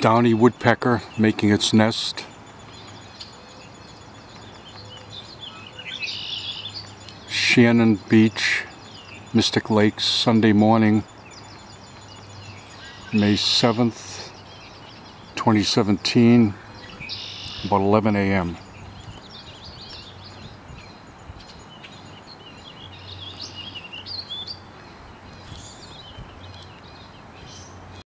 downy woodpecker making its nest. Shannon Beach, Mystic Lakes, Sunday morning, May 7th, 2017, about 11 a.m.